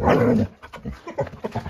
Run!